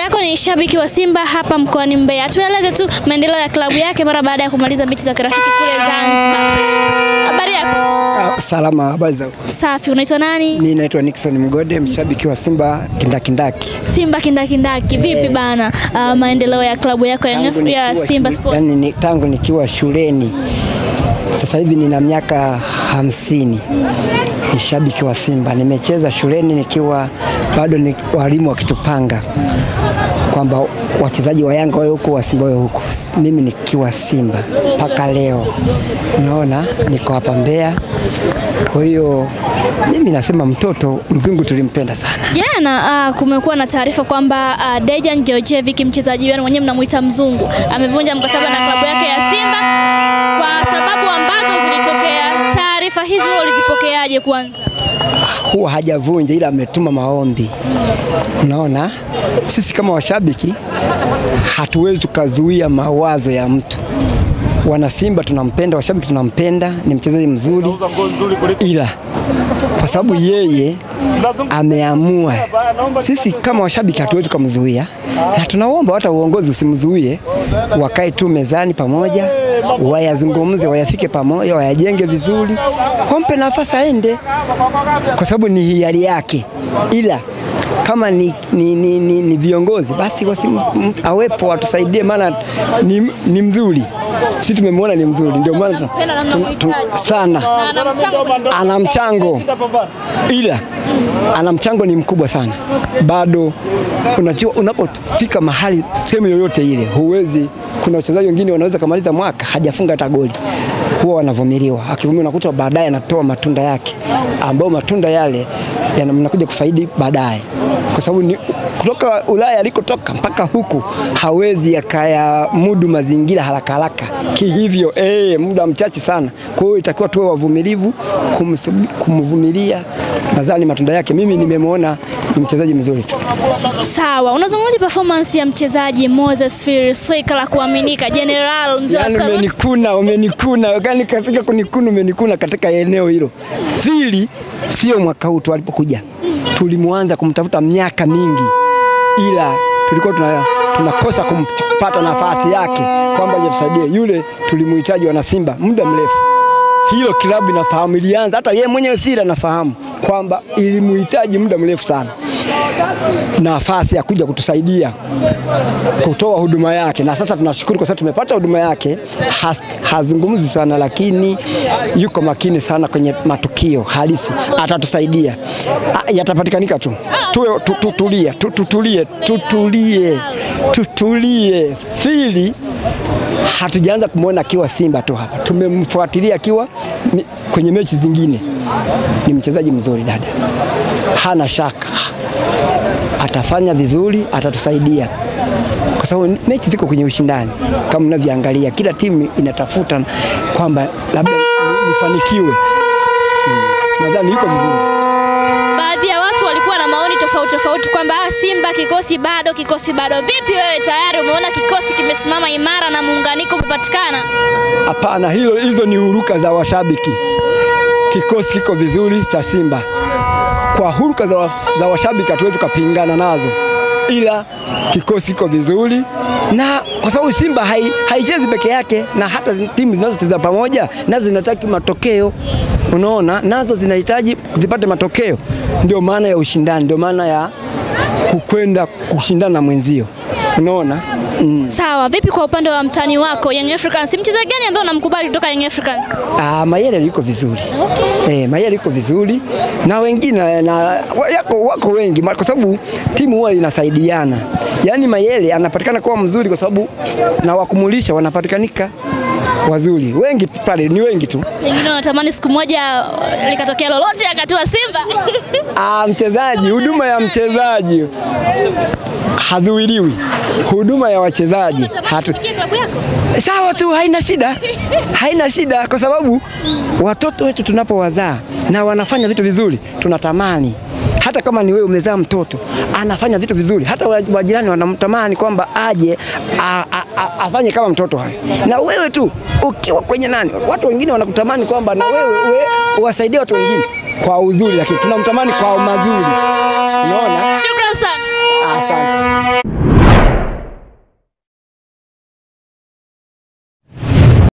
mbele yako ni shabiki wa Simba hapa mkoani Mbeya. Tueleze tu maendeleo ya klabu yake mara baada ya kumaliza mechi za kirafiki kule Zanzibar. Habari yako? Ah, Salama, habari za Safi. Unaitwa nani? Mimi naitwa Nixon Mgode, mshabiki wa Simba kindakindaki. Simba kindakindaki. Vipi bana, uh, maendeleo ya klabu yako ya, Simba Sports? yani ni, tangu nikiwa shuleni sasa hivi nina miaka hamsini ni shabiki wa Simba. Nimecheza shuleni nikiwa bado ni walimu wakitupanga kwamba wachezaji wa Yanga wawe huku wa Simba huku, mimi nikiwa Simba mpaka leo, unaona niko hapa Mbeya. Kwa hiyo mimi nasema mtoto mzungu tulimpenda sana. Jana uh, kumekuwa na taarifa kwamba uh, Dejan Georgievic mchezaji wenu mwenyewe mnamuita mzungu amevunja mkataba na klabu yake ya Simba Taarifa hizi wewe ulizipokeaje kwanza? huwa hajavunja ila ametuma maombi. Unaona, sisi kama washabiki hatuwezi kuzuia mawazo ya mtu. Wana Simba tunampenda, washabiki tunampenda, ni mchezaji mzuri, ila kwa sababu yeye ameamua, sisi kama washabiki hatuwezi tukamzuia, na tunaomba hata uongozi usimzuie, wakae tu mezani pamoja, wayazungumze, wayafike pamoja, wayajenge vizuri, wampe nafasi aende, kwa sababu ni hiari yake, ila kama ni, ni, ni, ni, ni viongozi basi wasim, m- awepo watusaidie, maana ni, ni mzuri, si tumemwona ni mzuri, ndio maana sana ana mchango ana mchango ila ana mchango ni mkubwa sana bado. Unajua, unapofika mahali sehemu yoyote ile, huwezi. Kuna wachezaji wengine wanaweza kamaliza mwaka hajafunga hata goli, huwa wanavumiliwa, akivumilia unakuta baadaye anatoa matunda yake, ambayo matunda yale yanakuja kufaidi baadaye, kwa sababu ni kutoka Ulaya alikotoka mpaka huku hawezi akayamudu mazingira haraka haraka kihivyo, eh, muda mchache sana. Kwa hiyo itakiwa tuwe wavumilivu kumvumilia, nadhani matunda yake. Mimi nimemwona ni mchezaji mzuri tu. Sawa, unazungumzaje performance ya mchezaji Moses Firi, swika la kuaminika, general mzee wa Yani Umenikuna, umenikuna, umenikuna, yani katika kunikuna, umenikuna katika eneo hilo. Fili sio mwaka huu tu alipokuja, tulimwanza kumtafuta miaka mingi, ila tulikuwa tuna, tunakosa kumpata nafasi yake kwamba aje tusaidie. Yule tulimhitaji wana Simba muda mrefu, hilo kilabu inafahamu, ilianza hata yeye mwenyewe Fili anafahamu kwamba ilimuhitaji muda mrefu sana nafasi ya kuja kutusaidia kutoa huduma yake, na sasa tunashukuru kwa sababu tumepata huduma yake. Has, hazungumzi sana, lakini yuko makini sana kwenye matukio halisi, atatusaidia. Yatapatikanika tu, tuwe tu- tutulie, tu- tutulie, tutulie, tutulie. Fili hatujaanza kumwona akiwa Simba tu hapa, tumemfuatilia akiwa kwenye mechi zingine. Ni mchezaji mzuri dada, hana shaka atafanya vizuri, atatusaidia kwa sababu mechi ziko kwenye ushindani kama mnavyoangalia, kila timu inatafuta kwamba labda nifanikiwe. Hmm. Nadhani yuko vizuri. Baadhi ya watu walikuwa na maoni tofauti tofauti kwamba ah, Simba kikosi bado, kikosi bado. Vipi wewe, tayari umeona kikosi kimesimama imara na muunganiko umepatikana? Hapana, hilo hizo ni huruka za washabiki. Kikosi kiko vizuri cha Simba. Kwa huruka za, za washabiki hatuwezi tukapingana nazo, ila kikosi kiko vizuri, na kwa sababu Simba hai- haichezi peke yake, na hata timu zinazocheza pamoja nazo zinataki matokeo. Unaona, nazo zinahitaji zipate matokeo. Ndio maana ya ushindani, ndio maana ya kukwenda kushindana na mwenzio. Unaona mm. Sawa, vipi kwa upande wa mtani wako Young Africans? Mchezaji gani ambaye unamkubali kutoka Young Africans? Ah, Mayele yuko vizuri okay. eh, Mayele yuko vizuri na wengine na yako, wako wengi kwa sababu timu huwa inasaidiana. Yaani Mayele anapatikana kuwa mzuri kwa sababu na wakumulisha wanapatikanika wazuri. Wengi pale, ni wengi tu. Pengine unatamani siku moja likatokea lolote akatua Simba. Ah, mchezaji, huduma ya mchezaji. Hazuiliwi, huduma ya wachezaji. Hatu, sawa tu, haina shida, haina shida, kwa sababu watoto wetu tunapowazaa na wanafanya vitu vizuri, tunatamani hata kama ni wewe umezaa mtoto anafanya vitu vizuri, hata wajirani wanamtamani kwamba aje a, a, a, afanye kama mtoto hayo. Na wewe tu ukiwa kwenye nani, watu wengine wanakutamani kwamba na wewe we, uwasaidie watu wengine kwa uzuri, lakini tunamtamani kwa mazuri. Unaona? Shukrani sana. Asante.